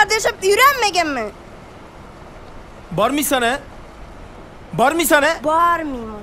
Aynı şehirde öğrenmegen mi? Bar mı sana? Bar mı sana? Bağırmayayım.